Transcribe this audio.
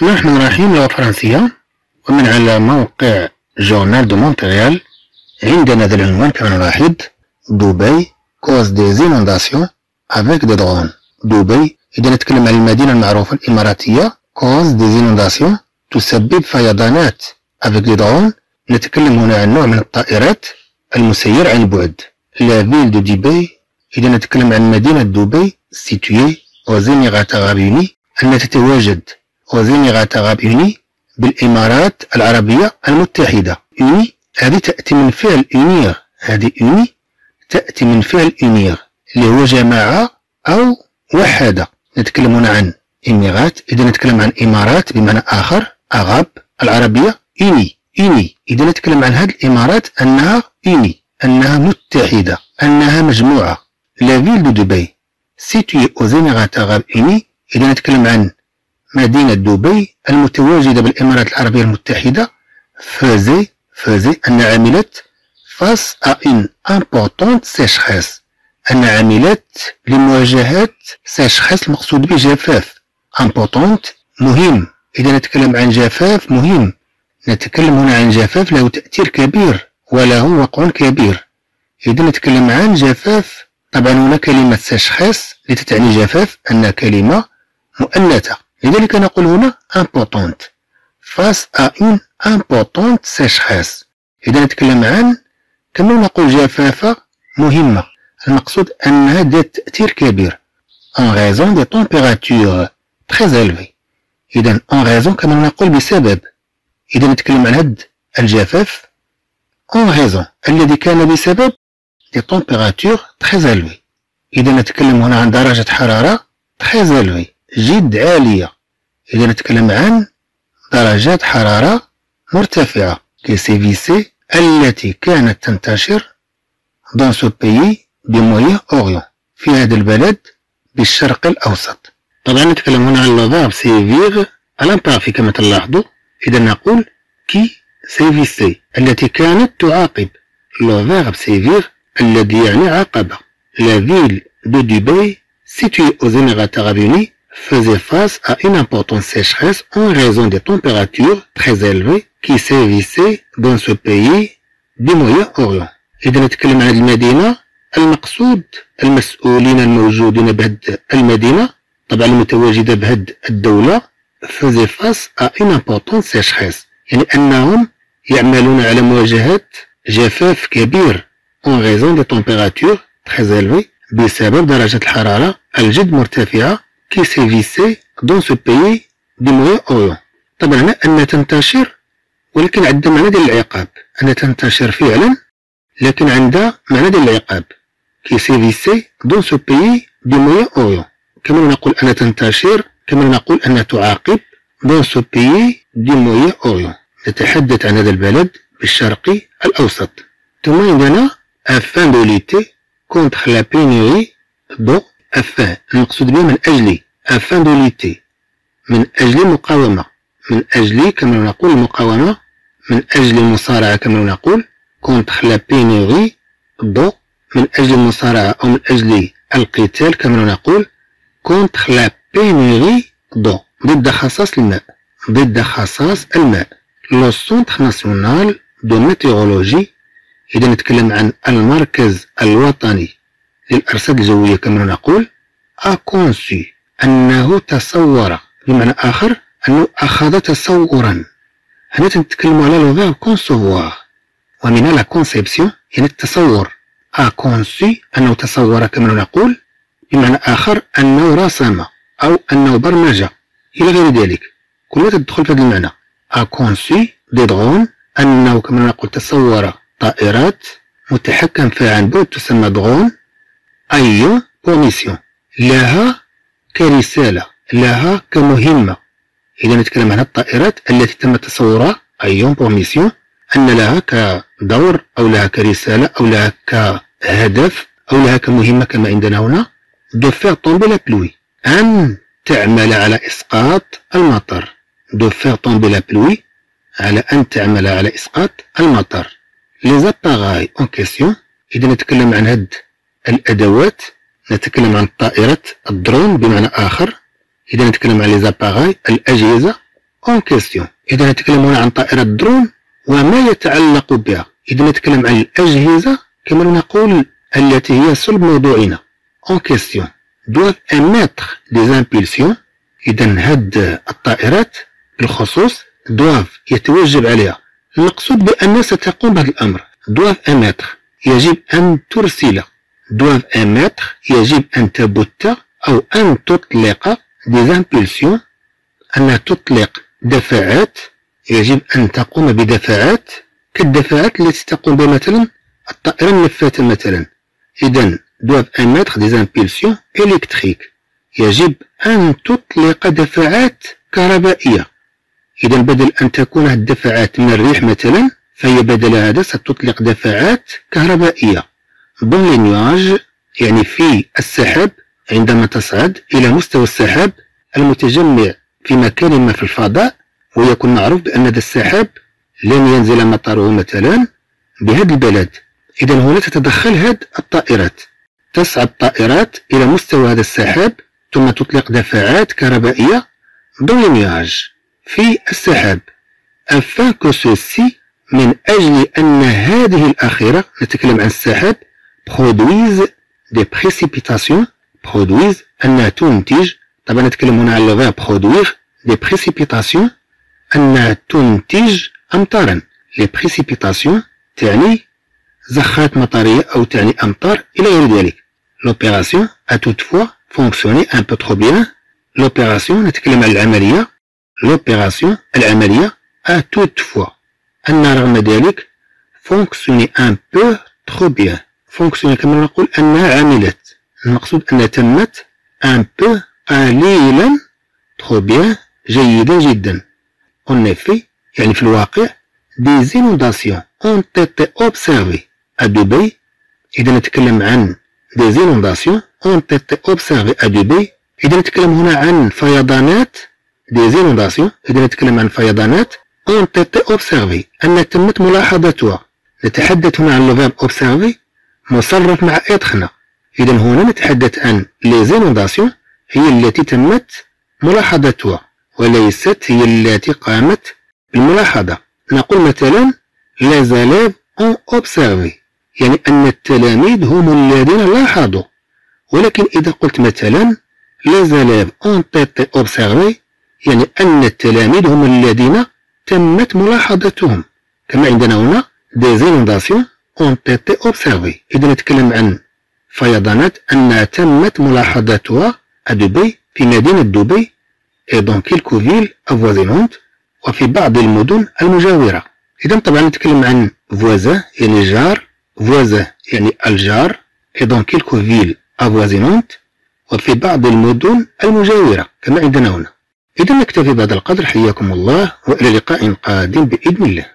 بسم الله الرحمن الرحيم لغة فرنسية ومن على موقع Journal de Montréal عندنا ذا العنوان كما نلاحظ Dubaï cause des inondations avec des drones دبي إذا نتكلم عن المدينة المعروفة الإماراتية cause des inondations تسبب فيضانات avec des drones نتكلم هنا عن نوع من الطائرات المسير عن بعد. la ville de Dubaï إذا نتكلم عن مدينة دبي située وزيميغات غابيوني أن تتواجد وزيميغات غابيوني بالإمارات العربية المتحدة. أوني هذه تأتي من فعل أونيغ هذه أوني تأتي من فعل أونيغ اللي هو جماعة أو وحدة. نتكلم هنا عن إميغات إذا نتكلم عن إمارات بمعنى آخر أغاب العربية أوني أوني إذا نتكلم عن هذه الإمارات أنها أوني أنها متحدة أنها مجموعة. la ville de Dubaï située aux Émirats arabes unis إذا نتكلم عن مدينة دبي المتواجدة بالإمارات العربية المتحدة faisait faisait أن عملت face à une importante sécheresse أن عملت لمواجهة sécheresse المقصود به جفاف importante مهم. إذا نتكلم عن جفاف مهم. نتكلم هنا عن جفاف له تأثير كبير وله وقع كبير. إذا نتكلم عن جفاف طبعا هنا كلمة سيشخاس لتتعني جفاف أنها كلمة مؤنثة. لذلك نقول هنا importante face à une importante sécheresse. إذا نتكلم عن كما نقول جفافة مهمة. المقصود أنها ذات تأثير كبير. En raison des températures très élevées. إذا en raison كما نقول بسبب. إذا نتكلم عن هذا الجفاف en raison الذي كان بسبب des températures très élevées. إذا نتكلم هنا عن درجة حرارة très élevée. جد عالية. إذا نتكلم عن درجات حرارة مرتفعة qui sévissaient التي كانت تنتشر dans ce pays du Moyen-Orient في هذا البلد بالشرق الأوسط. طبعا نتكلم هنا عن le sévir à l'imparfait كما تلاحظوا؟ إذا نقول qui sévissaient التي كانت تعاقب le sévir الذي يعني عقبة la ville de Dubaï située aux Émirats Arabes faisait face à une importante sécheresse en raison des températures très élevées qui sévissaient dans ce pays du Moyen-Orient. إذا نتكلم عن المدينة المقصود المسؤولين الموجودين بهذه المدينة طبعا المتواجدة بهذه الدولة faisait face à une importante sécheresse يعني أنهم يعملون على مواجهة جفاف كبير en raison des températures très élevées بسبب درجة الحرارة الجد مرتفعة qui sévissaient dans ce pays du Moyen-Orient طبعا هنا أن تنتشر ولكن عندها معنى ديال العقاب. أن تنتشر فعلا لكن عندها معنى ديال العقاب. qui sévissaient dans ce pays du Moyen-Orient كما نقول أن تنتشر كما نقول أن تعاقب dans ce pays du Moyen-Orient نتحدث عن هذا البلد بالشرقي الأوسط. ثم عندنا afin de lutter contre la pénurie d'eau afin المقصود به من أجل de lutter. من أجل مقاومة من أجل كما نقول المقاومة. من أجل المصارعة كما نقول contre la pénurie. D'eau من أجل المصارعة أو من أجل القتال كما نقول contre la pénurie. D'eau ضد خصاص الماء. ضد خصاص الماء. le Centre national de météorologie إذا نتكلم عن المركز الوطني. للأرصاد الجوية كما نقول a conçu أنه تصور بمعنى آخر أنه أخذ تصورا. هنا تنتكلم على لغة concevoir. ومن la conception يعني التصور. a conçu أنه تصور كما نقول بمعنى آخر أنه رسم أو أنه برمج إلى غير ذلك. كلها تدخل في هذا المعنى. a conçu des drones أنه كما نقول تصور طائرات متحكم فيها عن بعد تسمى درون. ayant pour mission لها كرسالة لها كمهمة. إذا نتكلم عن الطائرات التي تم تصورها ayant pour mission أن لها كدور أو لها كرسالة أو لها كهدف أو لها كمهمة كما عندنا هنا. de faire tomber la pluie. أن تعمل على إسقاط المطر. de faire tomber la pluie على أن تعمل على إسقاط المطر. les appareils en question إذا نتكلم عن هاد الأدوات نتكلم عن الطائرات الدرون بمعنى آخر. إذا نتكلم عن les appareils الأجهزة en question إذا نتكلم هنا عن طائرة درون وما يتعلق بها. إذا نتكلم عن الأجهزة كما نقول التي هي صلب موضوعنا. en question doivent émettre des impulsions. إذا هاد الطائرات بالخصوص doivent يتوجب عليها. المقصود بأن ستقوم بهذا الأمر. Doivent émettre. يجب أن ترسل. Doivent émettre يجب أن تبت أو أن تطلق des impulsions أن تطلق دفعات يجب أن تقوم بدفعات كالدفعات التي تقوم بها مثلا الطائرة النفاثة مثلا إذا doivent émettre des impulsions électriques. يجب أن تطلق دفعات كهربائية إذا بدل أن تكون الدفعات من الريح مثلا فهي بدل هذا ستطلق دفعات كهربائية دون لي يعني في السحاب عندما تصعد إلى مستوى السحاب المتجمع في مكان ما في الفضاء ويكون معروف بأن هذا السحاب لن ينزل مطره مثلا بهذا البلد. إذا هنا تتدخل هذه الطائرات. تصعد طائرات إلى مستوى هذا السحاب ثم تطلق دفعات كهربائية ضمن نياج في السحاب أفان كو سوسي من أجل أن هذه الأخيرة نتكلم عن السحاب برودويز دي بريسيبيتاسيون برودويز أنها تنتج طبعا نتكلم هنا عن لغة برودوير دي بريسيبيتاسيون أنها تنتج أمطارا لي بريسيبيتاسيون تعني زخات مطرية أو تعني أمطار إلى غير ذلك لوبيراسيون a toutefois fonctionné un peu trop bien لوبيراسيون نتكلم عن العملية لوبيراسيون العملية a toutefois أن رغم ذلك fonctionné un peu trop bien فونكسيون يعني كما نقول أنها عملت المقصود انها تمت ان بو قليلا تخو بيان جيدا جدا. en effet يعني في الواقع des inondations ont été observées à Dubaï إذا نتكلم عن des inondations ont été observées à Dubaï إذا نتكلم هنا عن فيضانات des inondations إذا نتكلم عن فيضانات ont été observées أن تمت ملاحظتها. نتحدث هنا عن le verbe observer مصرف مع إدخنا. إذا هنا نتحدث عن les inondations هي التي تمت ملاحظتها وليست هي التي قامت بالملاحظة. نقول مثلا les élèves ont observé يعني أن التلاميذ هم الذين لاحظوا. ولكن إذا قلت مثلا les élèves ont été observés يعني أن التلاميذ هم الذين تمت ملاحظتهم. كما عندنا هنا des inondations été observées إذا نتكلم عن فيضانات أنها تمت ملاحظتها دبي في مدينة دبي et dans quelques villes avoisinantes وفي بعض المدن المجاورة. إذا طبعا نتكلم عن فوازا يعني جار. فوازا يعني الجار. et dans quelques villes avoisinantes وفي بعض المدن المجاورة كما عندنا هنا. إذا نكتفي بهذا القدر حياكم الله وإلى لقاء قادم بإذن الله.